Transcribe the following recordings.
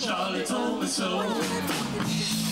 Charlie told me so.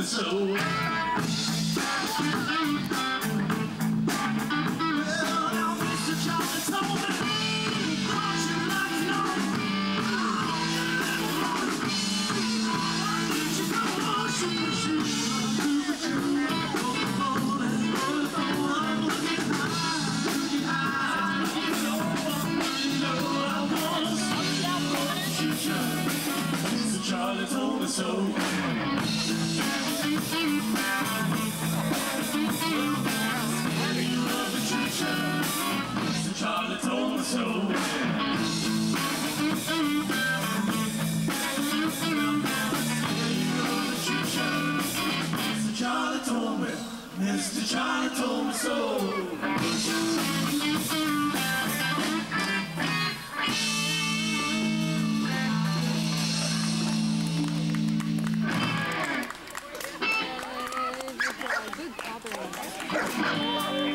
Charlie told me so. Charlie told me so. Charlie told me so. Charlie told me, Mr. Charlie told me so. Thank you.